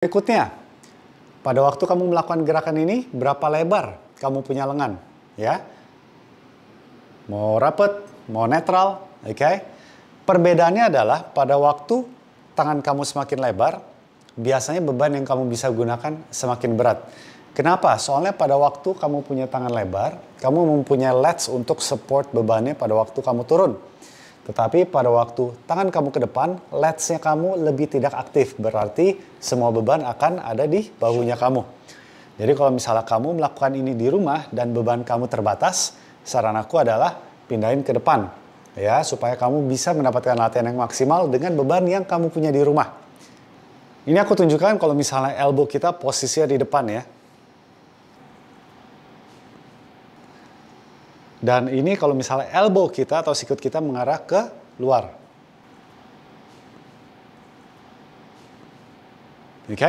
Berikutnya, pada waktu kamu melakukan gerakan ini, berapa lebar kamu punya lengan? Ya, mau rapat, mau netral, oke? Okay? Perbedaannya adalah pada waktu tangan kamu semakin lebar, biasanya beban yang kamu bisa gunakan semakin berat. Kenapa? Soalnya pada waktu kamu punya tangan lebar, kamu mempunyai lats untuk support bebannya pada waktu kamu turun. Tetapi pada waktu tangan kamu ke depan, letsnya kamu lebih tidak aktif. Berarti semua beban akan ada di bahunya kamu. Jadi kalau misalnya kamu melakukan ini di rumah dan beban kamu terbatas, saran aku adalah pindahin ke depan. Ya, supaya kamu bisa mendapatkan latihan yang maksimal dengan beban yang kamu punya di rumah. Ini aku tunjukkan kalau misalnya elbow kita posisinya di depan ya. Dan ini kalau misalnya elbow kita atau sikut kita mengarah ke luar.